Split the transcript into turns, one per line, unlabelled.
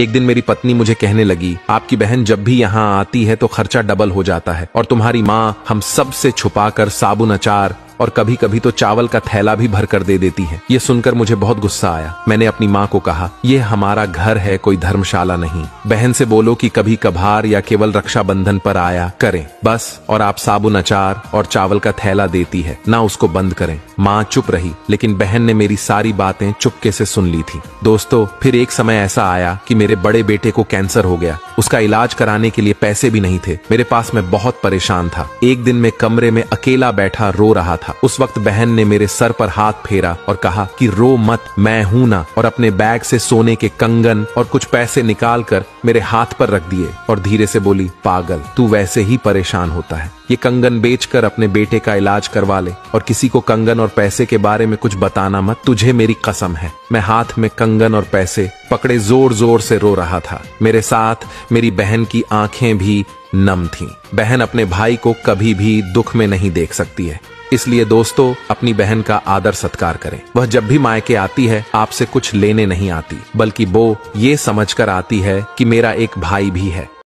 एक दिन मेरी पत्नी मुझे कहने लगी, आपकी बहन जब भी यहाँ आती है तो खर्चा डबल हो जाता है और तुम्हारी माँ हम सबसे छुपा कर साबुन अचार और कभी कभी तो चावल का थैला भी भर कर दे देती है। ये सुनकर मुझे बहुत गुस्सा आया। मैंने अपनी माँ को कहा, ये हमारा घर है, कोई धर्मशाला नहीं। बहन से बोलो कि कभी कभार या केवल रक्षाबंधन पर आया करें। बस, और आप साबुन, अचार और चावल का थैला देती है। ना उसको बंद करें। माँ चुप रही, लेकिन बहन ने मेरी सारी बातें चुपके से सुन ली थी। दोस्तों, फिर एक समय ऐसा आया कि मेरे बड़े बेटे को कैंसर हो गया। उसका इलाज कराने के लिए पैसे भी नहीं थे। मेरे पास मैं बहुत परेशान था। एक दिन मैं कमरे में अकेला बैठा रो रहा था। उस वक्त बहन ने मेरे सर पर हाथ फेरा और कहा कि रो मत, मैं हूँ ना, और अपने बैग से सोने के कंगन और कुछ पैसे निकाल कर मेरे हाथ पर रख दिए और धीरे से बोली, पागल, तू वैसे ही परेशान होता है। ये कंगन बेचकर अपने बेटे का इलाज करवा ले और किसी को कंगन और पैसे के बारे में कुछ बताना मत, तुझे मेरी कसम है। मैं हाथ में कंगन और पैसे पकड़े ज़ोर ज़ोर से रो रहा था। मेरे साथ मेरी बहन की आँखें भी नम थीं। बहन अपने भाई को कभी भी दुख में नहीं देख सकती है। इसलिए दोस्तों, अपनी बहन का आदर सत्कार करें। वह जब भी मायके आती है, आपसे कुछ लेने नहीं आती, बल्कि वो ये समझकर आती है कि मेरा एक भाई भी है।